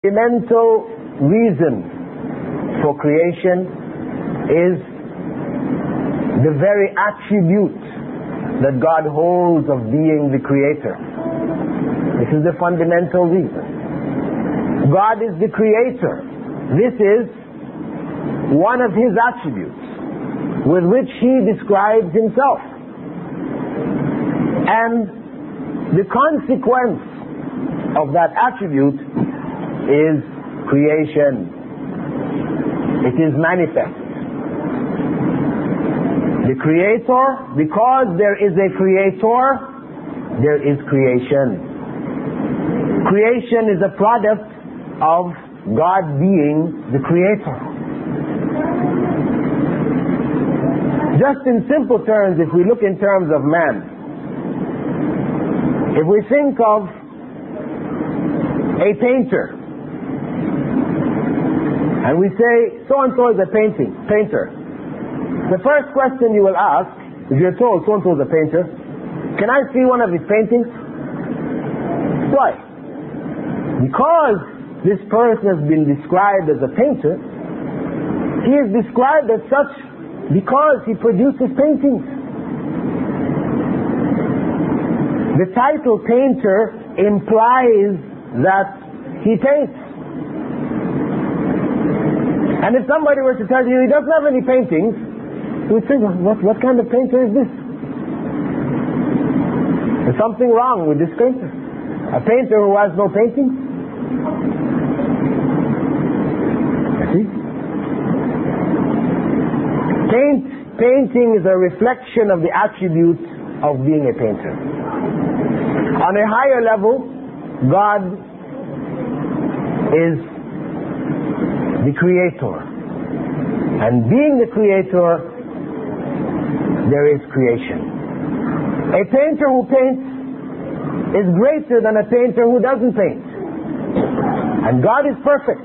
fundamental reason for creation is the very attribute that God holds of being the creator. This is the fundamental reason. God is the creator. This is one of his attributes with which he describes himself. And the consequence of that attribute is creation. It is manifest. The creator, because there is a creator, there is creation. Creation is a product of God being the creator. Just in simple terms, if we look in terms of man, if we think of a painter, and we say so and so is a painting painter, the first question you will ask, if you're told so and so is a painter, can I see one of his paintings? Why? Because this person has been described as a painter, he is described as such because he produces paintings. The title painter implies that he paints. And if somebody were to tell you he doesn't have any paintings, you would think, what, what kind of painter is this? There's something wrong with this painter. A painter who has no paintings? See? Paint, painting is a reflection of the attributes of being a painter. On a higher level, God is the creator. And being the creator, there is creation. A painter who paints is greater than a painter who doesn't paint. And God is perfect.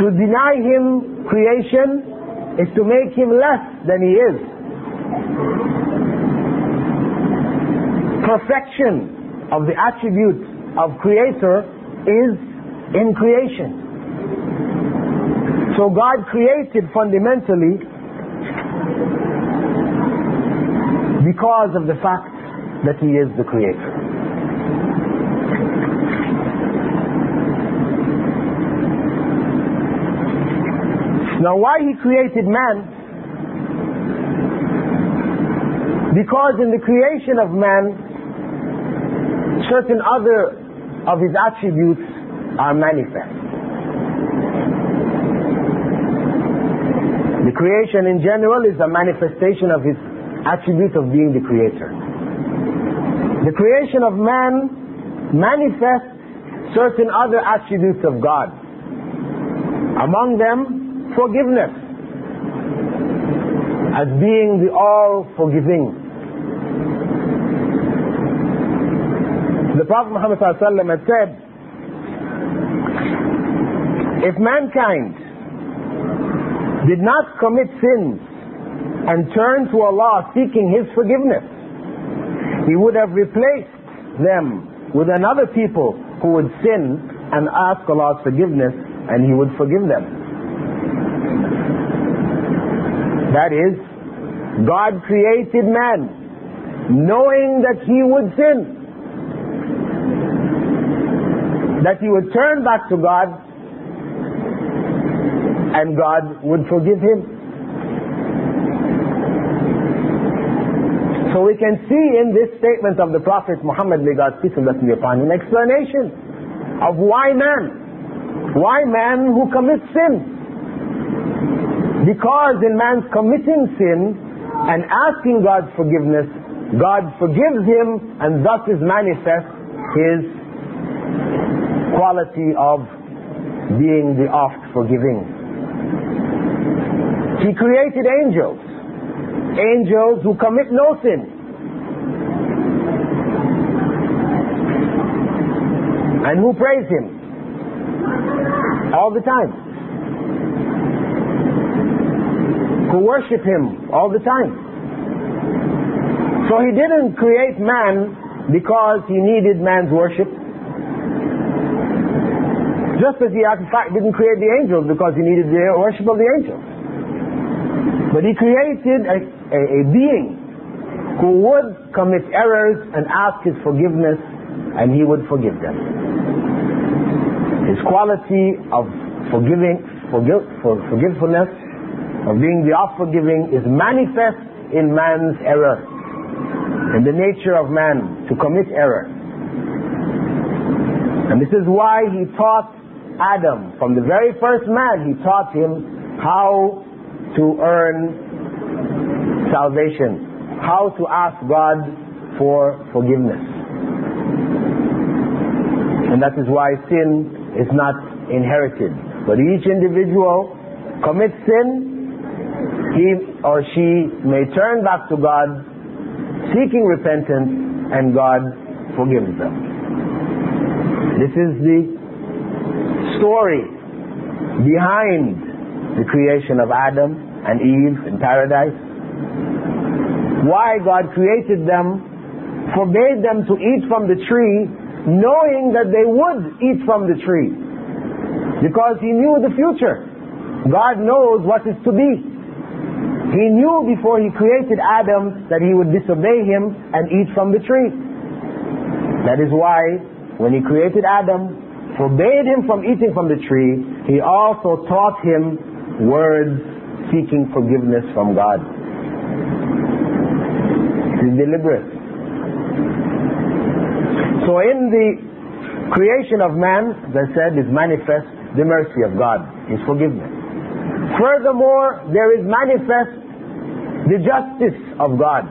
To deny him creation is to make him less than he is. Perfection of the attribute of creator is in creation. So God created fundamentally because of the fact that He is the Creator. Now why He created man? Because in the creation of man, certain other of his attributes are manifest. The creation in general is a manifestation of his attribute of being the creator. The creation of man manifests certain other attributes of God. Among them, forgiveness as being the all forgiving. The Prophet Muhammad had said, if mankind did not commit sins and turn to Allah seeking His forgiveness, He would have replaced them with another people who would sin and ask Allah's forgiveness and He would forgive them. That is, God created man knowing that he would sin, that he would turn back to God and God would forgive him. So we can see in this statement of the Prophet Muhammad, may God's peace and be upon him, an explanation of why man. Why man who commits sin? Because in man's committing sin and asking God's forgiveness, God forgives him and thus is manifest his quality of being the oft forgiving. He created angels. Angels who commit no sin. And who praise Him all the time. Who worship Him all the time. So He didn't create man because He needed man's worship. Just as he in fact didn't create the angels because he needed the worship of the angels. But he created a, a, a being who would commit errors and ask his forgiveness and he would forgive them. His quality of forgiving, forgive, for, forgiveness, of being the oft-forgiving is manifest in man's error, in the nature of man to commit error. And this is why he taught Adam, from the very first man, he taught him how to earn salvation, how to ask God for forgiveness. And that is why sin is not inherited. But each individual commits sin, he or she may turn back to God, seeking repentance, and God forgives them. This is the story behind the creation of Adam and Eve in paradise. Why God created them, forbade them to eat from the tree, knowing that they would eat from the tree. Because He knew the future. God knows what is to be. He knew before He created Adam that he would disobey Him and eat from the tree. That is why when He created Adam, forbade him from eating from the tree, He also taught him words seeking forgiveness from God. It is deliberate. So in the creation of man, as I said, is manifest the mercy of God, His forgiveness. Furthermore, there is manifest the justice of God.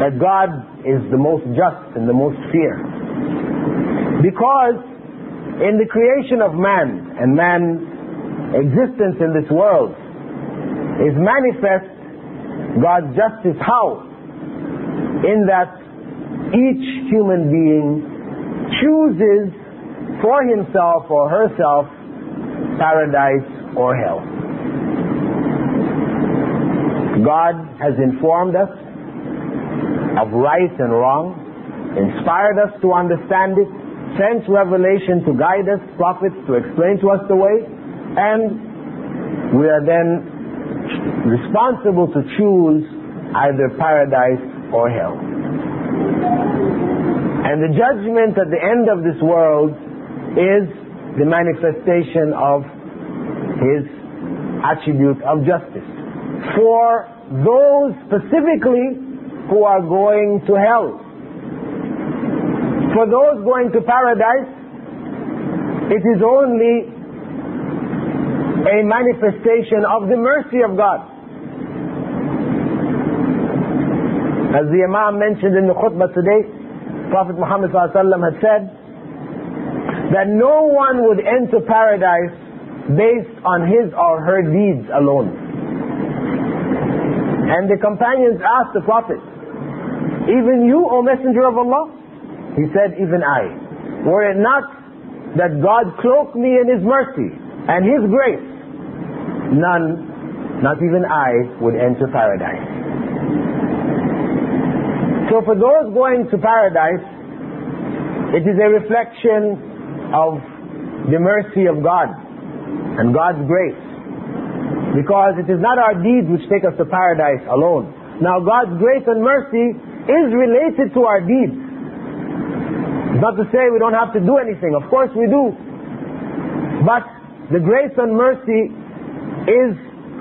That God is the most just and the most fair. Because in the creation of man and man existence in this world is manifest God's justice. How? In that each human being chooses for himself or herself paradise or hell. God has informed us of right and wrong, inspired us to understand it, sent revelation to guide us, prophets to explain to us the way, and we are then responsible to choose either paradise or hell. And the judgment at the end of this world is the manifestation of his attribute of justice. For those specifically who are going to hell. For those going to paradise, it is only a manifestation of the mercy of God. As the Imam mentioned in the khutbah today, Prophet Muhammad had said that no one would enter paradise based on his or her deeds alone. And the companions asked the Prophet, even you, O Messenger of Allah? He said, even I. Were it not that God cloaked me in His mercy and His grace, none, not even I, would enter paradise. So for those going to paradise, it is a reflection of the mercy of God and God's grace. Because it is not our deeds which take us to paradise alone. Now God's grace and mercy is related to our deeds. Not to say we don't have to do anything. Of course we do. But the grace and mercy is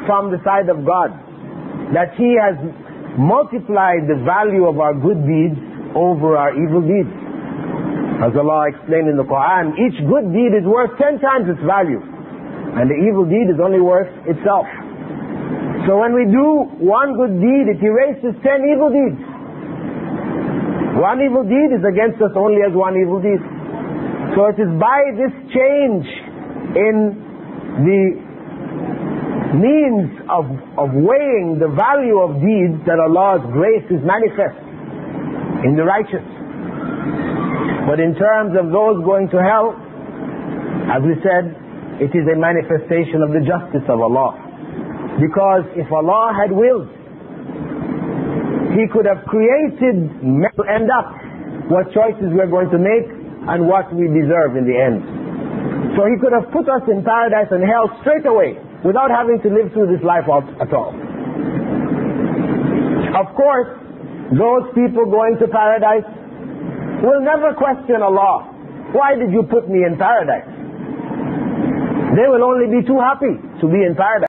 from the side of God. That He has multiplied the value of our good deeds over our evil deeds. As Allah explained in the Quran, each good deed is worth ten times its value. And the evil deed is only worth itself. So when we do one good deed, it erases ten evil deeds. One evil deed is against us only as one evil deed. So it is by this change in the means of, of weighing the value of deeds that Allah's grace is manifest in the righteous. But in terms of those going to hell, as we said, it is a manifestation of the justice of Allah. Because if Allah had willed, He could have created to end up what choices we're going to make and what we deserve in the end. So he could have put us in paradise and hell straight away without having to live through this life at all. Of course, those people going to paradise will never question Allah. Why did you put me in paradise? They will only be too happy to be in paradise.